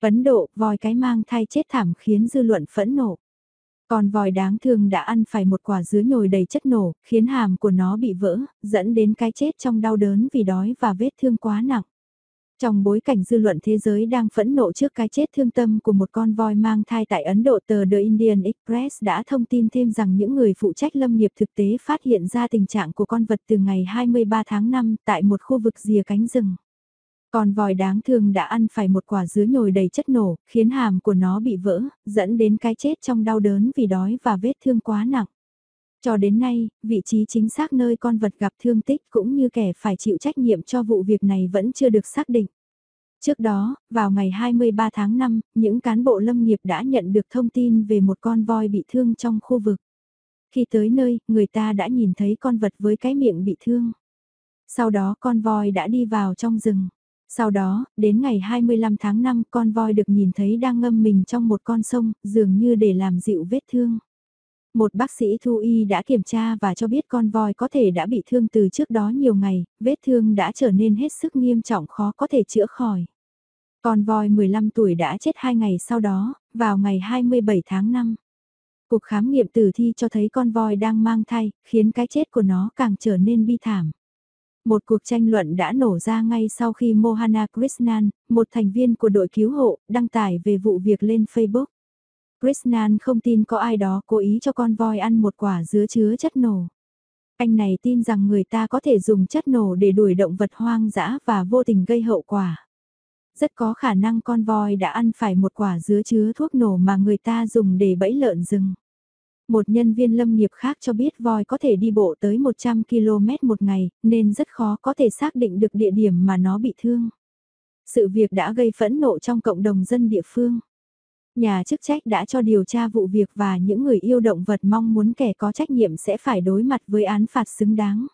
Ấn Độ, voi cái mang thai chết thảm khiến dư luận phẫn nộ. Còn vòi đáng thương đã ăn phải một quả dứa nhồi đầy chất nổ, khiến hàm của nó bị vỡ, dẫn đến cái chết trong đau đớn vì đói và vết thương quá nặng. Trong bối cảnh dư luận thế giới đang phẫn nộ trước cái chết thương tâm của một con voi mang thai tại Ấn Độ tờ The Indian Express đã thông tin thêm rằng những người phụ trách lâm nghiệp thực tế phát hiện ra tình trạng của con vật từ ngày 23 tháng 5 tại một khu vực rìa cánh rừng. Con voi đáng thương đã ăn phải một quả dứa nhồi đầy chất nổ, khiến hàm của nó bị vỡ, dẫn đến cái chết trong đau đớn vì đói và vết thương quá nặng. Cho đến nay, vị trí chính xác nơi con vật gặp thương tích cũng như kẻ phải chịu trách nhiệm cho vụ việc này vẫn chưa được xác định. Trước đó, vào ngày 23 tháng 5, những cán bộ lâm nghiệp đã nhận được thông tin về một con voi bị thương trong khu vực. Khi tới nơi, người ta đã nhìn thấy con vật với cái miệng bị thương. Sau đó con voi đã đi vào trong rừng. Sau đó, đến ngày 25 tháng 5 con voi được nhìn thấy đang ngâm mình trong một con sông, dường như để làm dịu vết thương. Một bác sĩ thu y đã kiểm tra và cho biết con voi có thể đã bị thương từ trước đó nhiều ngày, vết thương đã trở nên hết sức nghiêm trọng khó có thể chữa khỏi. Con voi 15 tuổi đã chết 2 ngày sau đó, vào ngày 27 tháng 5. Cuộc khám nghiệm tử thi cho thấy con voi đang mang thai, khiến cái chết của nó càng trở nên bi thảm. Một cuộc tranh luận đã nổ ra ngay sau khi Mohana Krishnan, một thành viên của đội cứu hộ, đăng tải về vụ việc lên Facebook. Krishnan không tin có ai đó cố ý cho con voi ăn một quả dứa chứa chất nổ. Anh này tin rằng người ta có thể dùng chất nổ để đuổi động vật hoang dã và vô tình gây hậu quả. Rất có khả năng con voi đã ăn phải một quả dứa chứa thuốc nổ mà người ta dùng để bẫy lợn rừng. Một nhân viên lâm nghiệp khác cho biết voi có thể đi bộ tới 100 km một ngày, nên rất khó có thể xác định được địa điểm mà nó bị thương. Sự việc đã gây phẫn nộ trong cộng đồng dân địa phương. Nhà chức trách đã cho điều tra vụ việc và những người yêu động vật mong muốn kẻ có trách nhiệm sẽ phải đối mặt với án phạt xứng đáng.